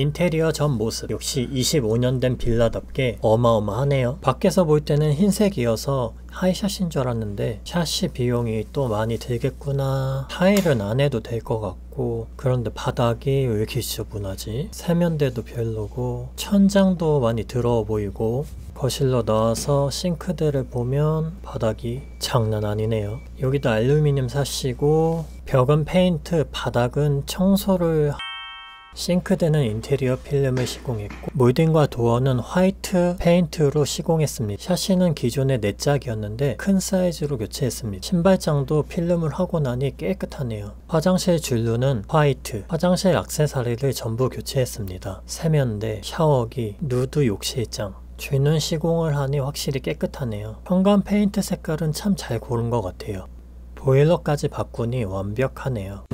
인테리어 전 모습 역시 25년 된 빌라답게 어마어마하네요. 밖에서 볼 때는 흰색이어서 하이샷인 줄 알았는데 샷시 비용이 또 많이 들겠구나. 타일은 안 해도 될 것 같고 그런데 바닥이 왜 이렇게 지저분하지? 세면대도 별로고 천장도 많이 더러워 보이고 거실로 나와서 싱크대를 보면 바닥이 장난 아니네요. 여기도 알루미늄 샷시고 벽은 페인트, 바닥은 청소를 싱크대는 인테리어 필름을 시공했고 몰딩과 도어는 화이트 페인트로 시공했습니다. 샤시는 기존의 4짝이었는데 큰 사이즈로 교체했습니다. 신발장도 필름을 하고 나니 깨끗하네요. 화장실 줄눈은 화이트, 화장실 액세서리를 전부 교체했습니다. 세면대, 샤워기, 누드 욕실장 줄눈 시공을 하니 확실히 깨끗하네요. 현관 페인트 색깔은 참 잘 고른 것 같아요. 보일러까지 바꾸니 완벽하네요.